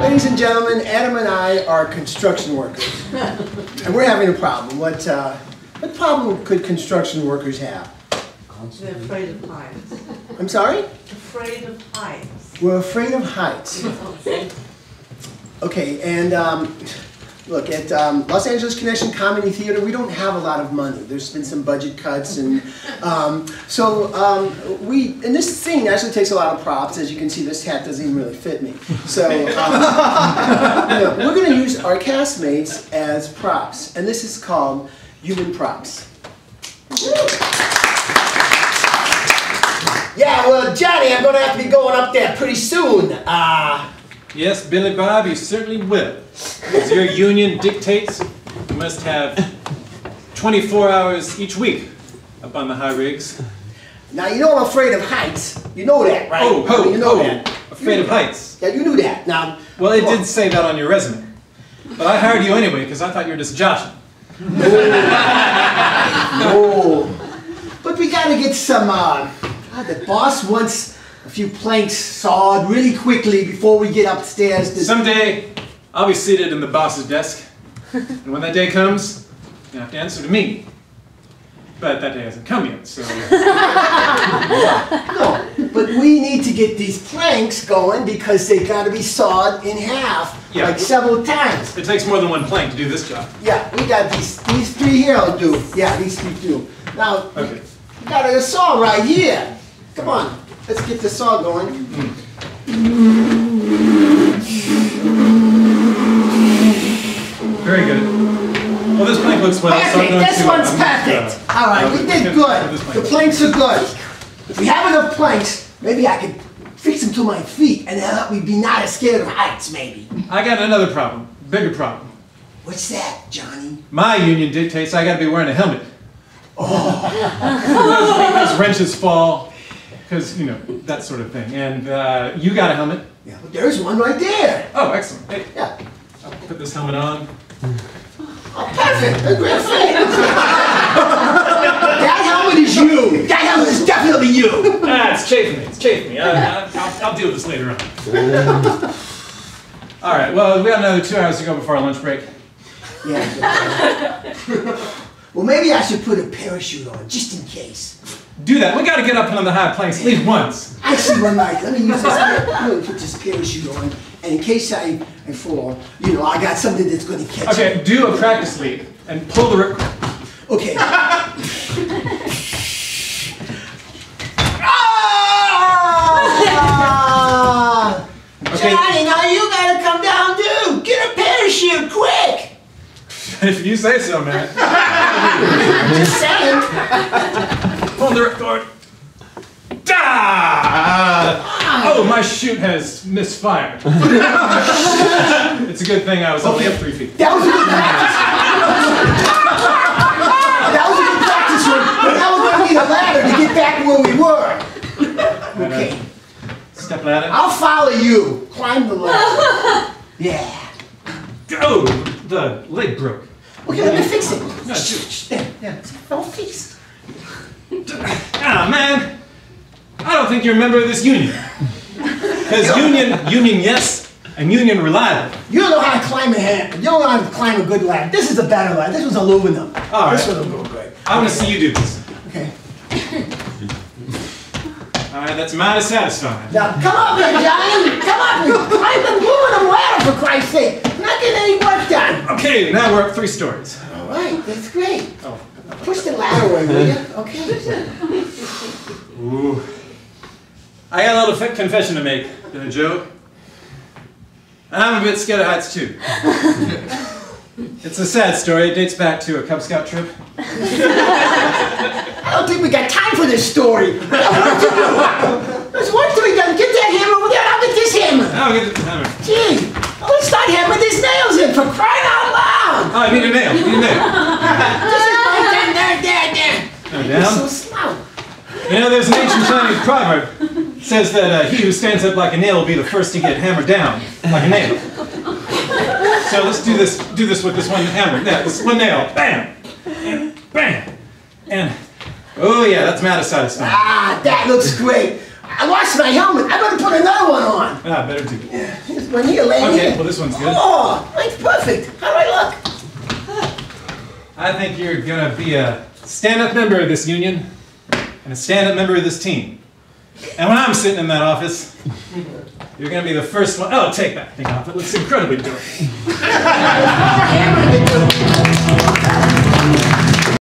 Ladies and gentlemen, Adam and I are construction workers. And we're having a problem. What, uh, what problem could construction workers have? They're afraid of heights. I'm sorry? Afraid of heights. We're afraid of heights. Okay, and um, look, at um, Los Angeles Connection Comedy Theater, we don't have a lot of money. There's been some budget cuts, and um, so um, we, and this scene actually takes a lot of props. As you can see, this hat doesn't even really fit me. So um, you know, we're going to use our castmates as props, and this is called human props. Yeah, well, Johnny, I'm going to have to be going up there pretty soon. Uh, Yes, Billy Bob, you certainly will. As your union dictates, you must have 24 hours each week up on the high rigs. Now you know I'm afraid of heights. You know that, right? Oh, I mean, you know ho, that. afraid of heights. Yeah, you knew that. Now, Well, it did say that on your resume. But I hired you anyway because I thought you were just joshing. on. Oh, but we gotta get some. Uh, God, the boss wants a few planks sawed really quickly before we get upstairs. To... Someday, I'll be seated in the boss's desk. And when that day comes, you have to answer to me. But that day hasn't come yet, so. No, but we need to get these planks going because they've gotta be sawed in half, Yeah. like several times. It takes more than one plank to do this job. Yeah, we got these. These three here will do. Yeah, these three do. Now, Okay. we got a saw right here. Come on, let's get the saw going. Very good. Well, this plank looks well, so Perfect, going this to. one's um, perfect. All right, we did good. The planks are good. If we have enough planks, maybe I could fix them to my feet, and then we'd be not as scared of heights, maybe. I got another problem, bigger problem. What's that, Johnny? My union dictates I gotta be wearing a helmet. Oh. because wrenches fall, because, you know, that sort of thing. And uh, you got a helmet. Yeah, but there's one right there. Oh, excellent. Hey, Yeah. I'll put this helmet on. Oh, perfect. A great fit. that helmet is you. That helmet is definitely you. Ah, it's chafing me. It's chafing me. I, I, I'll, I'll deal with this later on. All right, well, we got another two hours to go before our lunch break. Yeah. well, maybe I should put a parachute on, just in case. Do that. We gotta get up on the high planks at least once. Actually, one night, let me use this. I'm gonna put this parachute on, and in case I, I fall, you know, I got something that's gonna catch Okay, do a practice leap and pull the. Ri- me. Okay. Ah! Okay. Johnny, now you gotta come down too. Get a parachute, quick! if you say so, man. Just saying. Pull the ripcord. Ah! Oh, my chute has misfired. it's a good thing I was only up three feet. That was a good practice. that was a good practice run, but now we're gonna need a ladder to get back where we were. Okay. Step ladder. I'll follow you. Climb the ladder. Yeah. Oh, the leg broke. Okay, let me fix it. No, shoot. There, there. Don't fix Ah, man. I don't think you're a member of this union. Because union, union yes, and union reliable. You don't know how to climb a hand. You don't know how to climb a good ladder. This is a better ladder. This was aluminum. All This right. one will go good. I want to see you do this. Okay. All right, that's mighty satisfying. Now come up here, Johnny. Come up here. Climb the aluminum ladder for Christ's sake. I'm not getting any work done. Okay, now we're up three stories. All right, that's great. Oh. Push the ladder away, will you? Okay. Ooh. I got a little confession to make, Billy joke. I'm a bit scared of heights too. it's a sad story. It dates back to a Cub Scout trip. I don't think we got time for this story. We got work to do. There's work to be done. Get that hammer over there. I'll get this hammer. Oh, get the hammer. Gee, let's start hammering these nails in for crying out loud. Oh, I need a nail. Need a nail. This is right there, there, there, Now You're so slow. You know, there's an ancient Chinese proverb. Says that uh, he who stands up like a nail will be the first to get hammered down like a nail. So let's do this. Do this with this one hammer. Yeah, this one nail. Bam. And bam. And Oh yeah, that's Matt satisfying. Ah, that looks great. I lost my helmet. I better put another one on. Ah, better do. Here's one here, lady. Okay, well this one's good. Oh, mine's perfect. How do I look? I think you're gonna be a stand-up member of this union and a stand-up member of this team. And when I'm sitting in that office, you're gonna be the first one. Oh, take that thing off. It looks incredibly dirty.